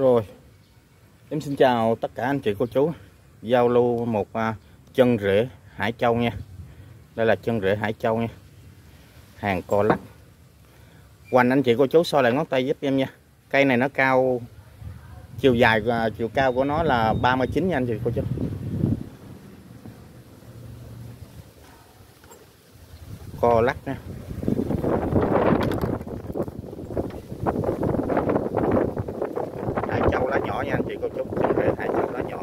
Rồi. Em xin chào tất cả anh chị, cô chú. Giao lưu một à, chân rễ Hải Châu nha. Đây là chân rễ Hải Châu nha. Hàng co lắc. Hoành anh chị, cô chú, soi lại ngón tay giúp em nha. Cây này nó cao, Chiều dài và chiều cao của nó là 39 nha anh chị, cô chú. Co lắc nha. Nhỏ nha anh chị, cô chú. Chân thể hai chậu lá nhỏ.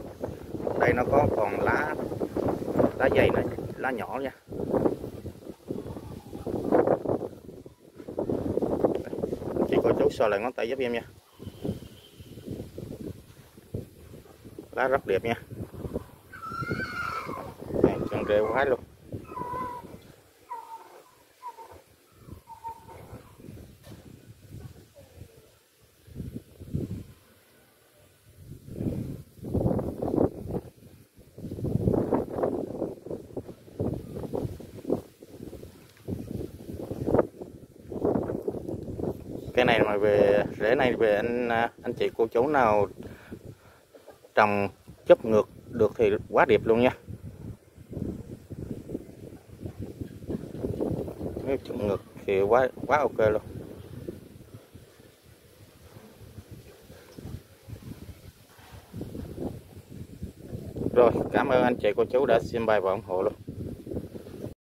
Đây nó có còn lá lá dày này lá nhỏ nha. Chị cô chú so lại ngón tay giúp em nha. Lá rất đẹp nha. Chân rêu quá luôn. Cái này mà về rễ này về anh à, anh chị cô chú nào trồng chấp ngược được thì quá đẹp luôn nha. Nếu chụp ngược thì quá quá ok luôn. Rồi, cảm ơn anh chị cô chú đã xem bài và ủng hộ luôn.